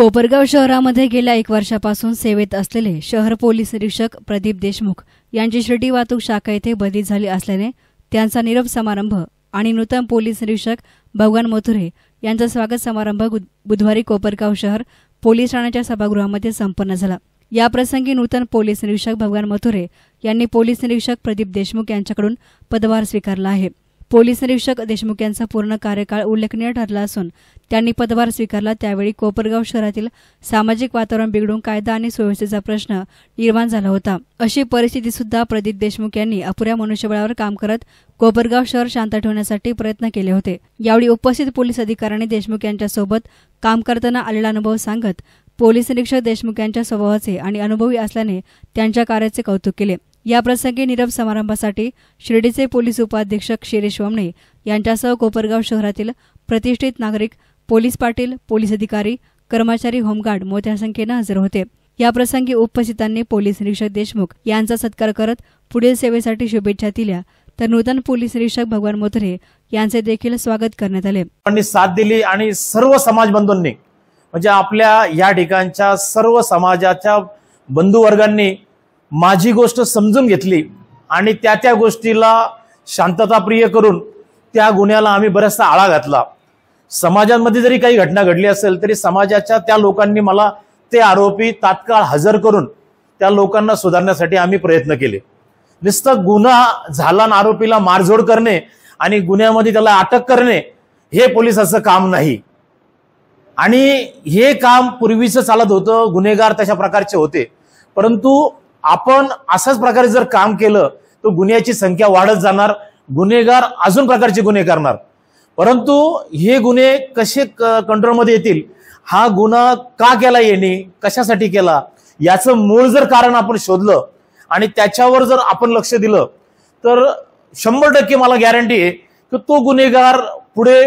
कोपरगाव शहरामध्ये गेल्या एक वर्षापासून सेवेत असलेले शहर पोलीस निरीक्षक प्रदीप देशमुख यांची शिर्डी वाहतूक शाखा येथे बदली झाली असल्याने त्यांचा निरोप समारंभ आणि नूतन पोलीस निरीक्षक भगवान मोथुरे यांचा स्वागत समारंभ बुधवारी कोपरगाव शहर पोलीस ठाण्याच्या सभागृहामध्ये संपन्न झाला. याप्रसंगी नूतन पोलीस निरीक्षक भगवान मथुरे यांनी पोलीस निरीक्षक प्रदीप देशमुख यांच्याकडून पदभार स्वीकारला आहे. पोलीस निरीक्षक देशमुख यांचा पूर्ण कार्यकाळ उल्लेखनीय ठरला असून त्यांनी पदभार स्वीकारला. त्यावेळी कोपरगाव शहरातील सामाजिक वातावरण बिघडून कायदा आणि सुव्यवस्थेचा प्रश्न निर्माण झाला होता. अशी परिस्थिती सुद्धा प्रदीप देशमुख यांनी अपुऱ्या मनुष्यबळावर काम करत कोपरगाव शहर शांत ठेवण्यासाठी प्रयत्न केले होते. यावेळी उपस्थित पोलीस अधिकाऱ्यांनी देशमुख यांच्यासोबत काम करताना आलेला अनुभव सांगत पोलीस निरीक्षक देशमुख यांच्या स्वभावाचे आणि अनुभवी असल्याने त्यांच्या कार्याचे कौतुक केले. याप्रसंगी निरप समारंभासाठी शिर्डीचे पोलीस उपाधीक्षक शिरीष वमणे यांच्यासह कोपरगाव शहरातील प्रतिष्ठित नागरिक पोलीस पाटील पोलीस अधिकारी कर्मचारी होमगार्ड मोठ्या संख्येनं हजर होते. याप्रसंगी उपस्थितांनी पोलीस निरीक्षक देशमुख यांचा सत्कार करत पुढील सेवेसाठी शुभेच्छा दिल्या. तर नूतन पोलीस निरीक्षक भगवान मोथरे यांचे देखील स्वागत करण्यात आले. लोकांनी साथ दिली आणि सर्व समाज बंधूंनी म्हणजे आपल्या या ठिकाणच्या सर्व समाजाच्या बंधुवर्गांनी माझी गोष्ट समजून घेतली आणि त्या त्या गोष्टीला शांतताप्रिय करून त्या गुन्ह्याला आम्ही बराचसा आळा घातला. समाजांमध्ये जरी काही घटना घडली असेल तरी समाजाच्या त्या लोकांनी मला ते आरोपी तात्काळ हजर करून त्या लोकांना सुधारण्यासाठी आम्ही प्रयत्न केले. नुसतं गुन्हा झाला आणि आरोपीला मारझोड करणे आणि गुन्ह्यामध्ये त्याला अटक करणे हे पोलिसाचं काम नाही. आणि हे काम पूर्वीचं चालत होतं गुन्हेगार तशा प्रकारचे होते. परंतु आपण अशाच प्रकारे जर काम केलं तर गुन्ह्याची संख्या वाढत जाणार गुन्हेगार अजून प्रकारचे गुन्हे करणार. परंतु हे गुन्हे कसे कंट्रोलमध्ये येतील? हा गुन्हा का केला येणे कशासाठी केला? याचं मूळ जर कारण आपण शोधलं आणि त्याच्यावर जर आपण लक्ष दिलं तर शंभर टक्के मला गॅरंटी आहे की तो गुन्हेगार पुढे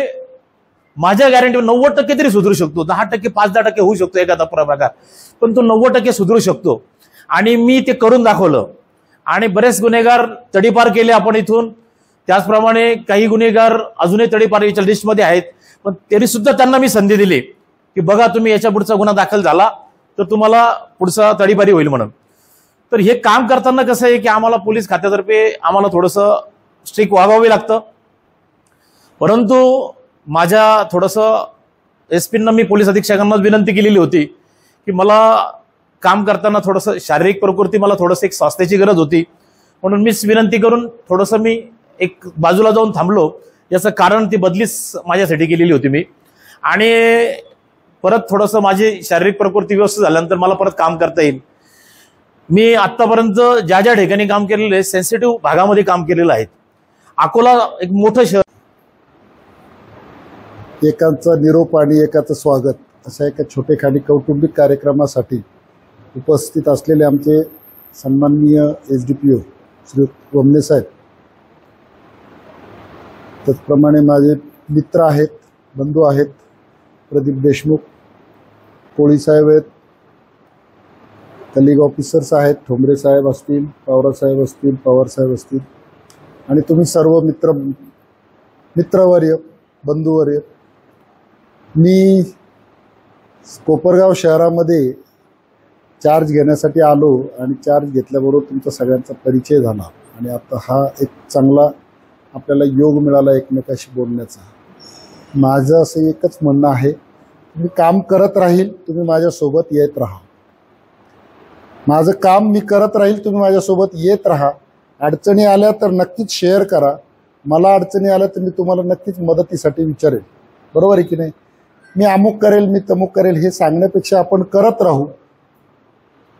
माझ्या गॅरंटी नव्वद टक्के तरी सुधरू शकतो. दहा टक्के पाच दहा टक्के होऊ शकतो एखादा प्रकार. पण तो नव्वद टक्के सुधरू शकतो. आणि मी ते करून दाखवलं. आणि बरेच गुन्हेगार तडीपार केले आपण इथून. त्याचप्रमाणे काही गुन्हेगार अजूनही तडीपारीच्या लिस्टमध्ये आहेत. पण तरी सुद्धा त्यांना मी संधी दिली की बघा तुम्ही याच्या पुढचा गुन्हा दाखल झाला तर तुम्हाला पुढचा तडीपारी होईल म्हणून. तर हे काम करताना कसं आहे की आम्हाला पोलीस खात्यातर्फे आम्हाला थोडंसं स्ट्रिक वागावे लागतं. परंतु माझ्या थोडंसं एस पींना मी पोलीस अधीक्षकांनाच विनंती केलेली होती की मला काम करताना थोडंसं शारीरिक प्रकृती मला थोडंसं एक स्वास्थ्याची गरज होती. म्हणून मीच विनंती करून थोडंसं मी एक बाजूला जाऊन थांबलो. याचं कारण ती बदलीच माझ्यासाठी केलेली होती मी. आणि परत थोडंसं माझी शारीरिक प्रकृती व्यवस्थित झाल्यानंतर मला परत काम करता येईल. मी आत्तापर्यंत ज्या ज्या ठिकाणी काम केलेलं आहे सेन्सिटिव्ह भागामध्ये काम केलेलं आहे. अकोला एक मोठं शहर एकांचा निरोप आणि एकाचं स्वागत. अशा एका छोटेखानी कौटुंबिक कार्यक्रमासाठी उपस्थित असलेले आमचे सन्माननीय S D P O Shri Wamane साहेब. त्याचप्रमाणे माझे मित्र आहेत बंधू आहेत प्रदीप देशमुख कोळी साहेब आहेत कलिग ऑफिसर्स आहेत ठोंबरे साहेब असतील पवार साहेब असतील पवार साहेब असतील. आणि तुम्ही सर्व मित्र मित्रवर्य बंधुवर्य मी कोपरगाव शहरामध्ये चार्ज घेण्यासाठी आलो आणि चार्ज घेतल्याबरोबर तुमचा सगळ्यांचा परिचय झाला. आणि आता हा एक चांगला आपल्याला योग मिळाला एकमेकाशी बोलण्याचा. माझं असं एकच म्हणणं आहे मी काम करत राहील तुम्ही माझ्यासोबत येत राहा. माझं काम मी करत राहील तुम्ही माझ्यासोबत येत राहा. अडचणी आल्या तर नक्कीच शेअर करा. मला अडचणी आल्या तर मी तुम्हाला नक्कीच मदतीसाठी विचारेल बरोबर आहे की नाही? मी अमुक करेल मी तमुक करेल हे सांगण्यापेक्षा आपण करत राहू.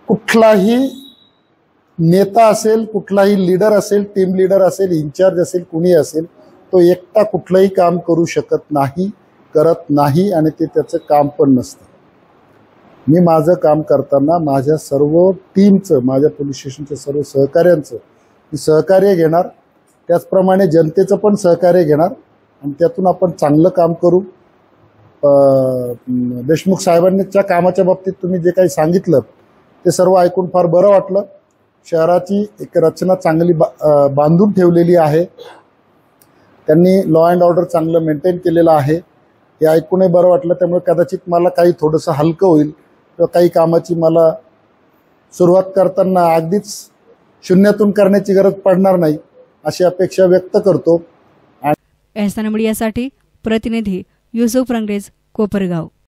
कुठलाही नेता असेल कुठलाही लीडर असेल टीम लीडर असेल इन्चार्ज असेल कुणी असेल तो एकटा कुठलंही काम करू शकत नाही करत नाही आणि ते त्याचं काम पण नसतं. मी माझं काम करताना माझ्या सर्व टीमचं माझ्या पोलीस स्टेशनच्या सर्व सहकार्यांचं मी सहकार्य घेणार. त्याचप्रमाणे जनतेचं पण सहकार्य घेणार आणि त्यातून आपण चांगलं काम करू. देशमुख साहेबांच्या कामाच्या बाबतीत तुम्ही जे काही सांगितलं ते सर्व ऐकून फार बरं वाटलं. शहराची एक रचना चांगली बा बांधून ठेवलेली आहे. त्यांनी लॉ अँड ऑर्डर चांगलं मेंटेन केलेलं आहे. हे ऐकूनही बरं वाटलं. त्यामुळे कदाचित मला काही थोडंसं हलकं होईल किंवा काही कामाची मला सुरुवात करताना अगदीच शून्यातून करण्याची गरज पडणार नाही अशी अपेक्षा व्यक्त करतो. एहसान मीडियासाठी प्रतिनिधी युसुफ रंगेज कोपरगाव.